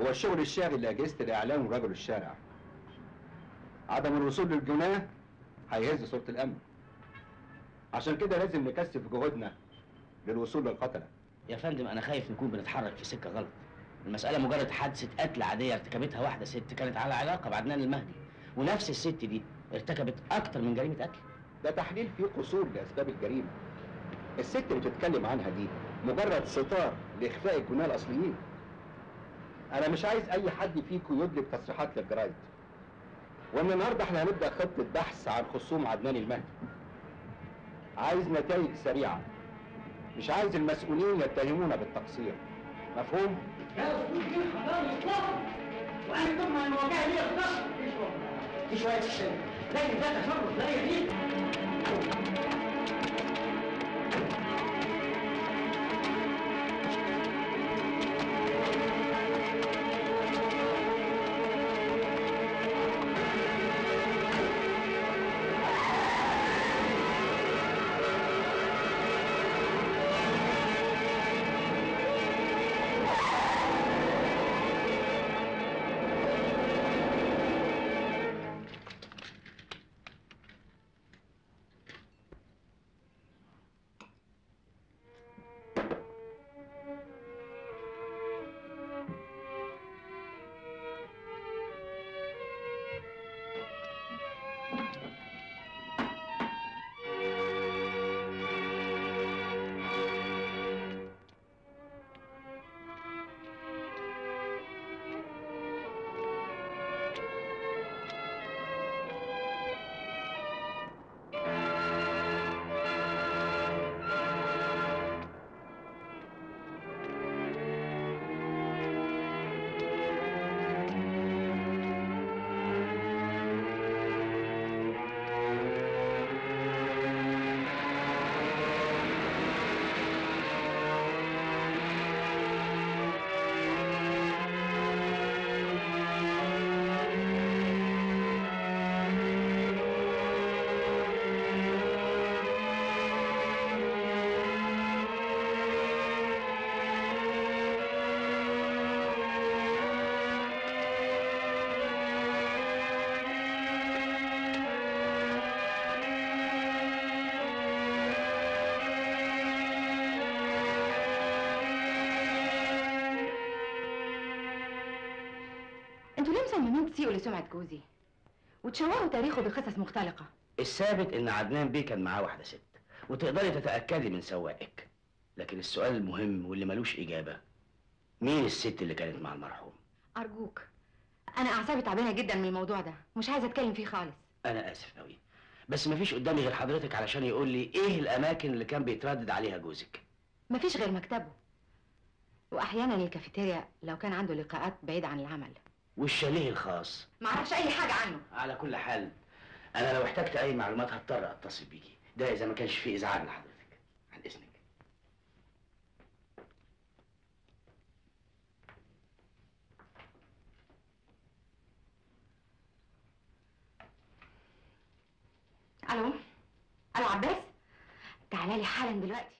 هو الشغل الشاغل لأجهزة الإعلام ورجل الشارع. عدم الوصول للجناه هيهز صورة الأمن. عشان كده لازم نكثف جهودنا للوصول للقتلة. يا فندم أنا خايف نكون بنتحرك في سكة غلط. المسألة مجرد حادثة قتل عادية ارتكبتها واحدة ست كانت على علاقة بعدنان المهدي ونفس الست دي ارتكبت أكتر من جريمة قتل. ده تحليل فيه قصور لأسباب الجريمة. الست اللي بتتكلم عنها دي مجرد ستار لإخفاء الجناه الأصليين. أنا مش عايز أي حد فيكم يدلب تصريحات للجرايد. ومن النهارده إحنا هنبدأ خطة بحث عن خصوم عدنان المهدي. عايز نتائج سريعة. مش عايز المسؤولين يتهمونا بالتقصير. مفهوم؟ دي شوية لكن ده لا أنتوا ليه مصممين تسيئوا لسمعة جوزي. وتشوهوا تاريخه بقصص مختلقة. الثابت إن عدنان بيه كان معاه واحدة ست وتقدري تتأكدي من سواقك. لكن السؤال المهم واللي ملوش إجابة. مين الست اللي كانت مع المرحوم؟ أرجوك أنا أعصابي تعبانة جدا من الموضوع ده. مش عايزة أتكلم فيه خالص. أنا آسف قوي بس مفيش قدامي غير حضرتك علشان يقول لي إيه الأماكن اللي كان بيتردد عليها جوزك. مفيش غير مكتبه. وأحيانا الكافيتيريا لو كان عنده لقاءات بعيدة عن العمل. والشاليه الخاص؟ معرفش أي حاجة عنه. على كل حال أنا لو احتجت أي معلومات هضطر أتصل بيكي. ده إذا ما كانش فيه إزعاج لحضرتك. عن إذنك. ألو؟ ألو عباس؟ تعالى لي حالا دلوقتي.